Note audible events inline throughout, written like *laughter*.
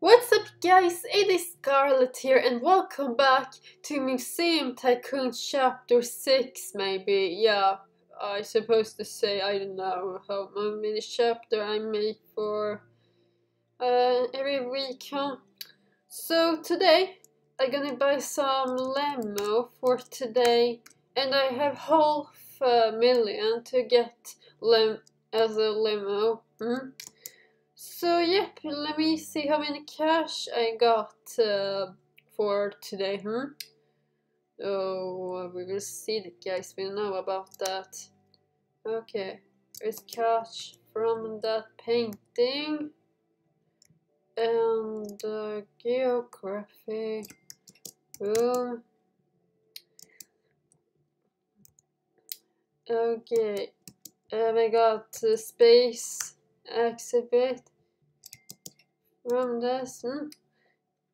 What's up guys, it is Scarlet here and welcome back to Museum Tycoon chapter 6 maybe, yeah, I supposed to say, I don't know how many chapter I make for uh, every week, huh? So today I'm gonna buy some limo for today and I have half a million to get lim as a limo, hmm? So yep, let me see how many cash I got uh, for today, hmm? Oh, we will see the guys, we know about that. Okay, there's cash from that painting. And uh, geography. Boom. Okay, and I got the space exhibit from this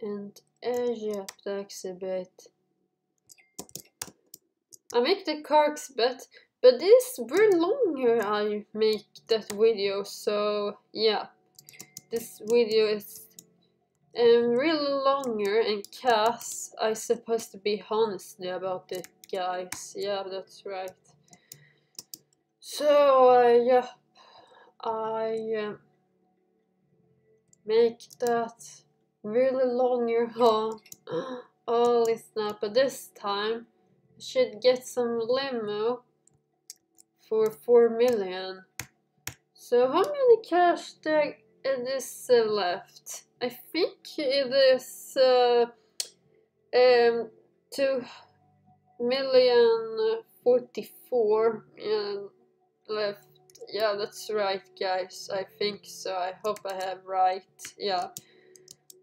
and Egypt exhibit. I make the car but but this very longer I make that video, so yeah, this video is um, really longer and Cass, I supposed to be honestly about it, guys. Yeah, that's right. So uh, yeah, I. Um, make that really long, longer huh? Holy snap, but this time I should get some limo for 4 million. So how many cash tag is uh, left? I think it is uh, um, 2 million 44 left yeah, that's right, guys. I think so. I hope I have right. Yeah.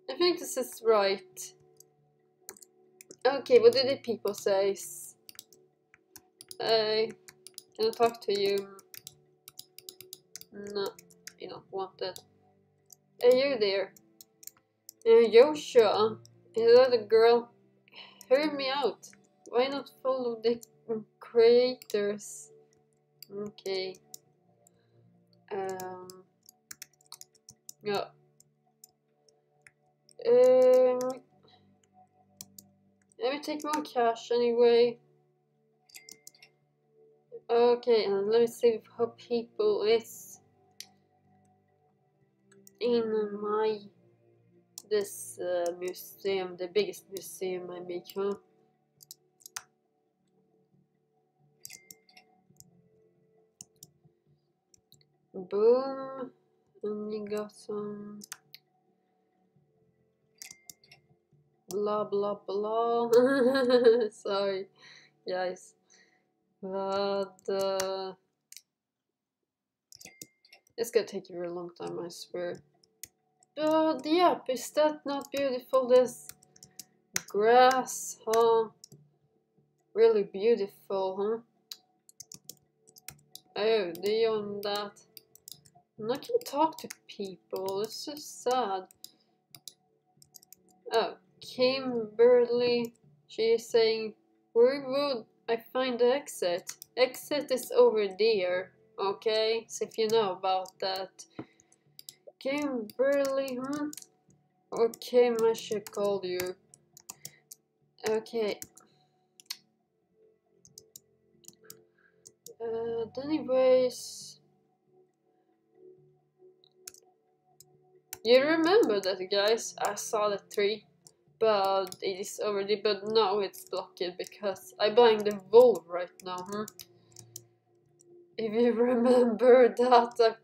I think this is right. Okay, what do the people say? I can I talk to you? No, you don't want that. Hey, you there? Uh, Joshua, is that a girl? Hear me out. Why not follow the creators? Okay. Um, yeah. Um, let me take more cash anyway. Okay, and let me see how people is in my this uh, museum, the biggest museum I make, huh? Boom. And you got some blah blah blah. Sorry, guys. But uh, it's gonna take you a long time, I swear. But yeah, is that not beautiful? This grass, huh? Really beautiful, huh? Oh, do you own that? I can talk to people. It's so sad. Oh, Kimberly. She is saying, where would I find the exit? Exit is over there. Okay, so if you know about that. Kimberly, hmm? Okay, I should call you. Okay. Uh, anyways... You remember that guys, I saw the tree, but it is already, but now it's blocked because I blind the wall right now, hmm? If you *laughs* remember that,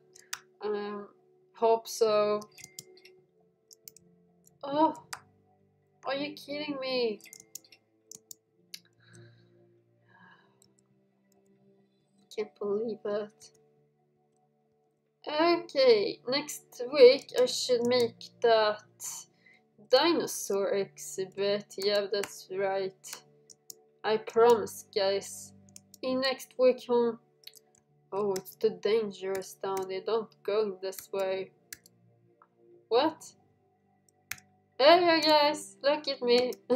I um, hope so. Oh, are you kidding me? Can't believe it. Okay, next week I should make that dinosaur exhibit. Yeah, that's right. I promise, guys. In next week, huh? Oh, it's too dangerous down there. Don't go this way. What? Hey, guys, look at me. *laughs*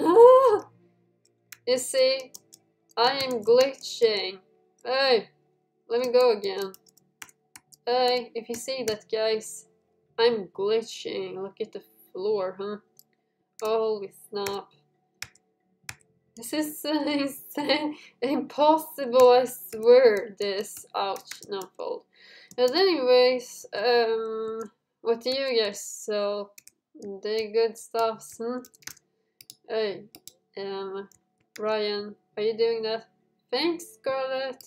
you see, I am glitching. Hey, let me go again. Hey, if you see that guys, I'm glitching. Look at the floor, huh? Holy snap. This is *laughs* uh, insane. Impossible, I swear. This. Ouch. No fault. But anyways, um, what do you guys sell? The good stuff, hmm? Hey, um, Ryan, are you doing that? Thanks, Scarlet.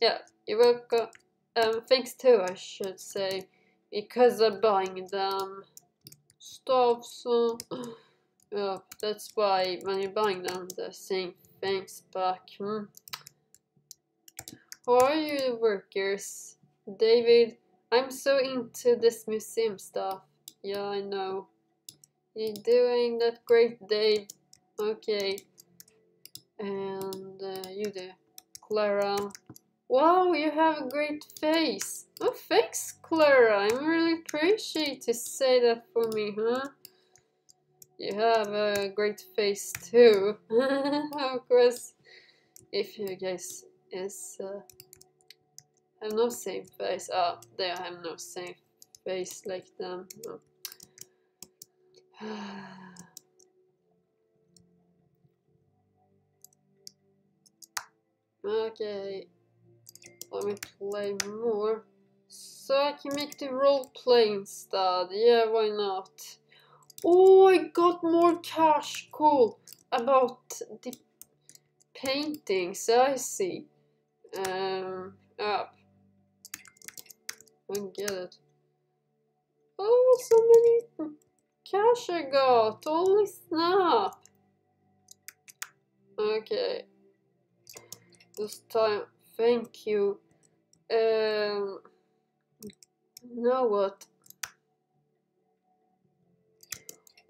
Yeah, you're welcome. Um, thanks too, I should say, because I'm buying them stuff, so... Yeah, *sighs* that's why when you're buying them, they're saying thanks back. Hmm. How are you, workers? David, I'm so into this museum stuff. Yeah, I know. You're doing that great, Dave. Okay. And uh, you there, Clara. Wow, you have a great face. Oh, thanks, Clara. I'm really appreciate you say that for me, huh? You have a great face too. *laughs* of course, if you guys is uh, have no same face. Oh, they have no same face like them. *sighs* Okay, let me play more. So I can make the role playing stud. Yeah, why not? Oh, I got more cash. Cool. About the paintings, I see. Um, up. I get it. Oh, so many cash I got. Holy snap. Okay. This time, thank you. Um, now what?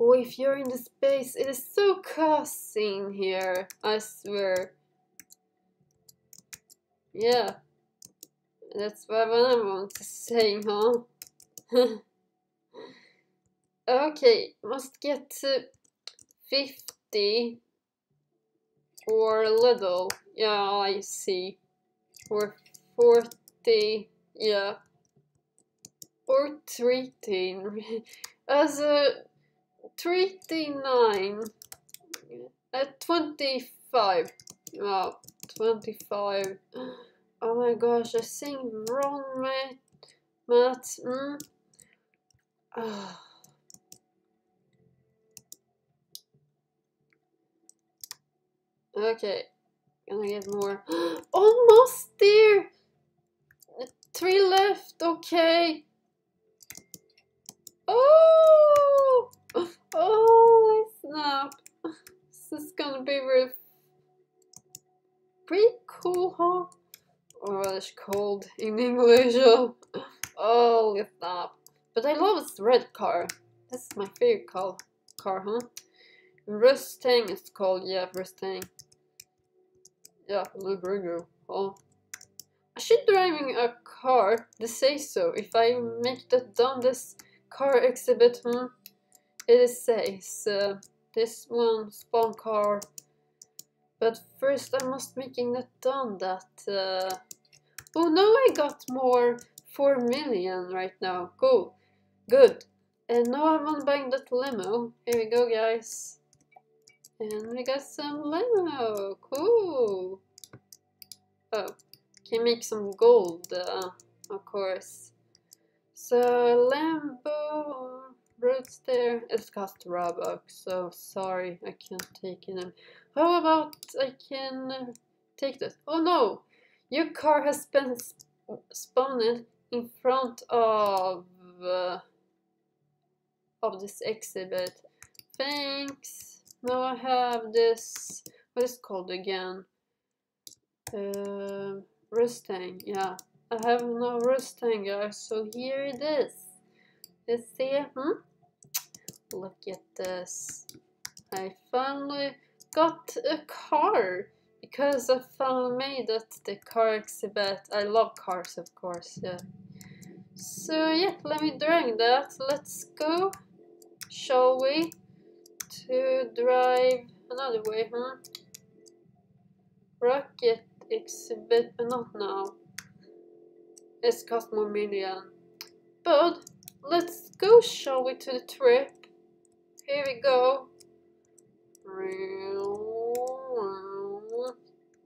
Oh, if you're in the space, it is so in here, I swear. Yeah, that's what I want to say, huh? *laughs* okay, must get to 50 or a little. Yeah, I see. Or 40, yeah. Or 13. *laughs* As a 39 at 25 wow 25 *gasps* oh my gosh I sing wrong Matt Matt mm? oh. *sighs* okay gonna get more *gasps* almost there three left okay oh Oh, snap. This is gonna be really pretty cool, huh? Oh, it's cold in English. Oh, snap. But I love this red car. This is my favorite car, car huh? Rustang it's called, yeah, Rustang. Yeah, Lubrigo. Oh. I should driving a car, they say so. If I make that done this car exhibit, hmm? it says uh, this one spawn car. But first I must making that done that uh, oh no I got more 4 million right now. Cool. Good. And now I'm on buying that limo. Here we go guys. And we got some limo. Cool. Oh can make some gold uh, of course so Lambo Roots there. It's cost Robux, so sorry, I can't take them. How about I can take this? Oh no! Your car has been sp spawned in front of uh, of this exhibit. Thanks. Now I have this. What is called again? Uh, Rustang. Yeah, I have no Rustang, guys. So here it is. Let's see. Hmm? Look at this. I finally got a car because I finally made it the car exhibit. I love cars, of course, yeah. So yeah, let me drag that. Let's go, shall we? To drive another way, huh? Rocket exhibit, but not now. It's cost more million. But let's go, shall we, to the trip? Here we go.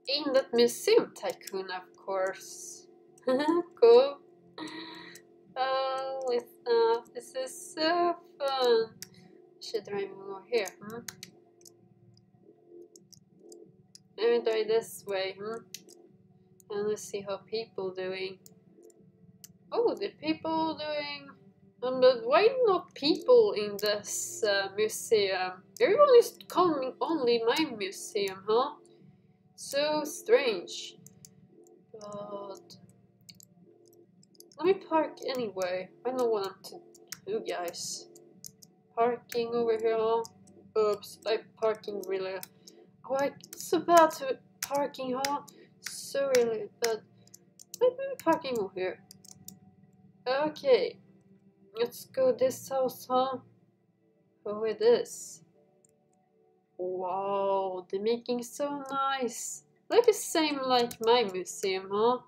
In that museum tycoon, of course. *laughs* cool. Oh, uh, this is so fun. Should I move here? Hmm? Let me try this way. And let's see how people doing. Oh, the people doing. Um, but why not people in this uh, museum? Everyone is coming only my museum, huh? So strange. But let me park anyway. I know what I'm to do, guys. Parking over here. Oops, I'm parking really. I'm so bad to parking, huh? So really bad. Me parking over here. Okay. Let's go this house, huh? Who it is? Wow, they're making so nice. Like the same like my museum, huh?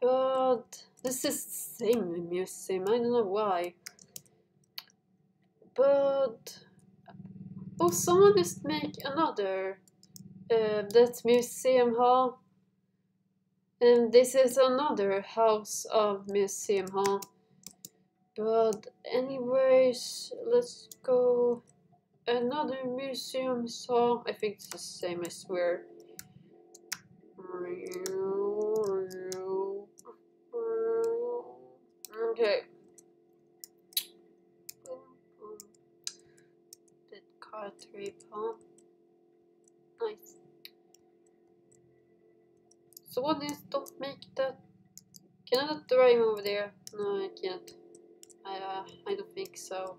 But this is the same museum, I don't know why. But oh someone just make another uh, that museum hall. And this is another house of museum, huh? But anyways, let's go another museum, hall. I think it's the same, I swear. What is don't make that can I not drive over there? No I can't. I uh, I don't think so.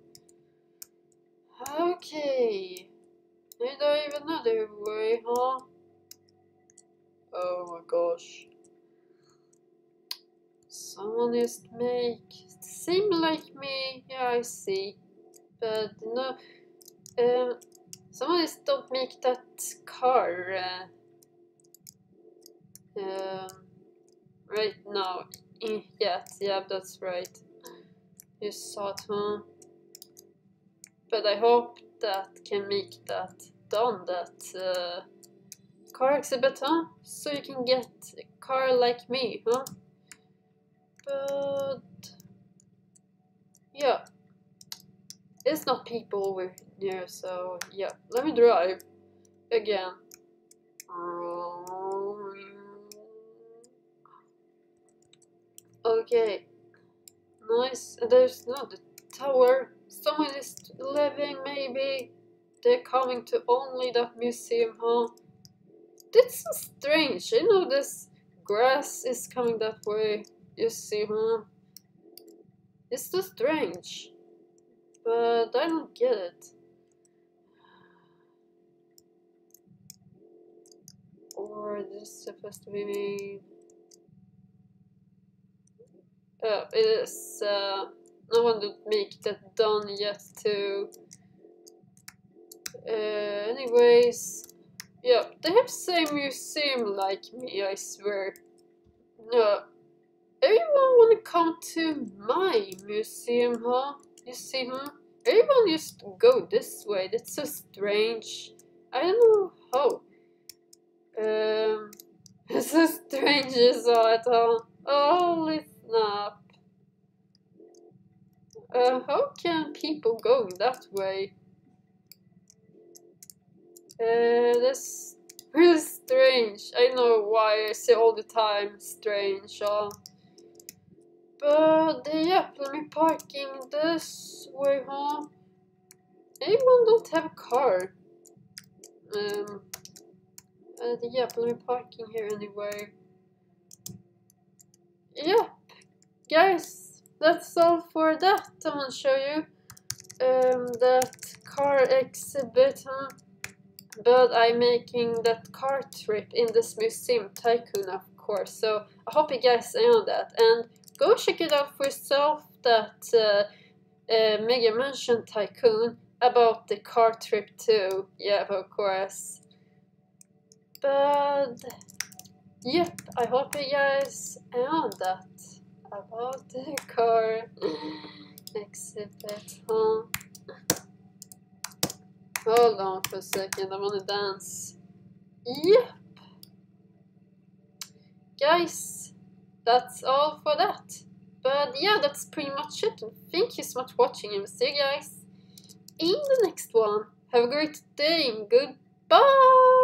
Okay. And I have another way, huh? Oh my gosh. Someone is make seem like me, yeah I see. But no um someone is don't make that car uh, um, right now. Yes, yeah, that's right. You saw it, huh? But I hope that can make that done, that uh, car exhibit, huh? So you can get a car like me, huh? But yeah, it's not people over here, so yeah. Let me drive again. Okay. Nice. There's not the tower. Someone is living, maybe. They're coming to only that museum, huh? That's so strange. You know, this grass is coming that way. You see, huh? It's so strange. But I don't get it. Or this is supposed to be me. Uh, it is uh, no one to make that done yet too. Uh, anyways, yeah, they have same museum like me, I swear. No, everyone wanna come to my museum, huh? You see, huh? Everyone just go this way. That's so strange. I don't know how. Um, it's *laughs* so strange as all at all. Holy snap. Uh, how can people go that way? Uh, that's really strange. I know why I say all the time strange. Uh, but yeah, let me parking this way, huh? Anyone don't have a car? Um, uh, yeah, let me parking here anyway. Yeah, guys, that's all for that. I'm gonna show you um, that car exhibit. But I'm making that car trip in this museum tycoon, of course. So I hope you guys know that and go check it out for yourself. That uh, uh, Mega Mansion Tycoon about the car trip too. Yeah, of course. But yep, I hope you guys know that about the car exhibit, huh? Hold on for a second, I wanna dance. Yep. Guys, that's all for that. But yeah, that's pretty much it. Thank you so much for watching and see you guys in the next one. Have a great day and goodbye!